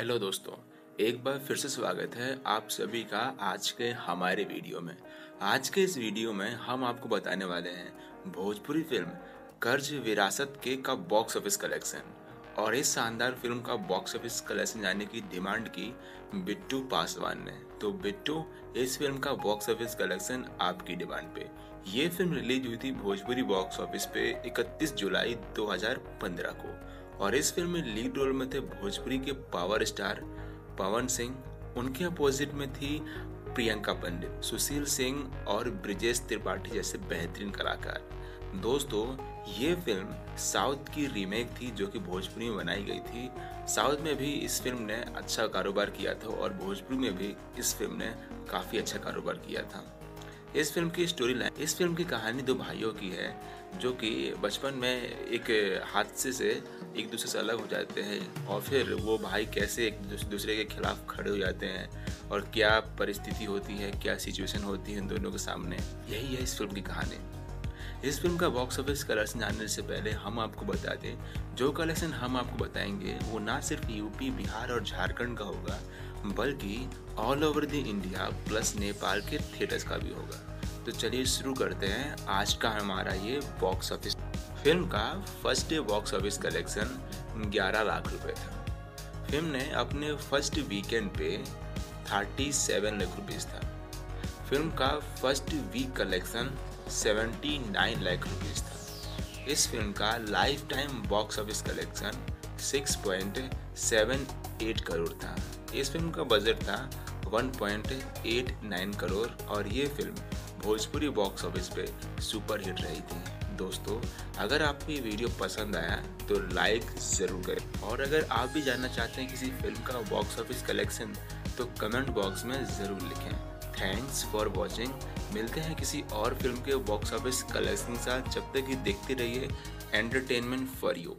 Hello दोस्तों, एक बार फिर से स्वागत है आप सभी का आज के हमारे वीडियो में। आज के इस वीडियो में हम आपको बताने वाले हैं भोजपुरी फ़िल्म कर्ज विरासत के का बॉक्स ऑफ़िस कलेक्शन और इस शानदार फ़िल्म का बॉक्स ऑफ़िस कलेक्शन जाने की डिमांड की बिट्टू पासवान ने। तो बिट्टू, इस फ़िल्म का बॉक्स ऑफ़िस कलेक्शन आपकी डिमांड पे। ये फ़िल्म रिलीज़ हुई थी भोजपुरी बॉक्स ऑफ़िस पे 31 जुलाई 2015 को। और इस फ़िल्म में लीड रोल में थे भोजपुरी के पावर स्टार पवन सिंह, उनके अपोजिट में थी प्रियंका पंडित, सुशील सिंह और ब्रिजेश त्रिपाठी जैसे बेहतरीन कलाकार। दोस्तों, ये फ़िल्म साउथ की रीमेक थी जो कि भोजपुरी में बनाई गई थी। साउथ में भी इस फ़िल्म ने अच्छा कारोबार किया था और भोजपुरी में भी इस फ़िल्म ने काफ़ी अच्छा कारोबार किया था। इस फ़िल्म की स्टोरी लाइन इस फ़िल्म की कहानी दो भाइयों की है, जो कि बचपन में एक हादसे से एक दूसरे से अलग हो जाते हैं, और फिर वो भाई कैसे एक दूसरे के खिलाफ खड़े हो जाते हैं, और क्या परिस्थिति होती है, क्या सिचुएशन होती है इन दोनों के सामने, यही है इस फ़िल्म की कहानी। इस फ़िल्म का बॉक्स ऑफ़िस कलेक्शन जानने से पहले हम आपको बता दें, जो कलेक्शन हम आपको बताएँगे, वो ना सिर्फ़ यूपी बिहार और झारखंड का होगा बल्कि all over the India plus Nepal के थिएटर्स का भी होगा। तो चलिए शुरू करते हैं। आज का हमारा ये बॉक्स ऑफ़िस फ़िल्म का first day box office collection 11 lakh रुपए था। फ़िल्म ने अपने फ़र्स्ट वीकेंड पे 37 लाख रुपीस था। फ़िल्म का first week collection 79 lakh rupees था। इस फ़िल्म का lifetime box office collection 6.78 crore था। इस फ़िल्म का बजट था 1.89 करोड़ और ये फ़िल्म भोजपुरी बॉक्स ऑफ़िस पे सुपर हिट रही थी। दोस्तों, अगर आपको ये वीडियो पसंद आया तो लाइक ज़रूर करें। और अगर आप भी जानना चाहते हैं किसी फ़िल्म का बॉक्स ऑफ़िस कलेक्शन तो कमेंट बॉक्स में ज़रूर लिखें। थैंक्स फॉर वॉचिंग मिलते हैं किसी और फ़िल्म के बॉक्स ऑफ़िस कलेक्शन के साथ। जब तक कि देखते रहिए एंटरटेनमेंट फॉर यू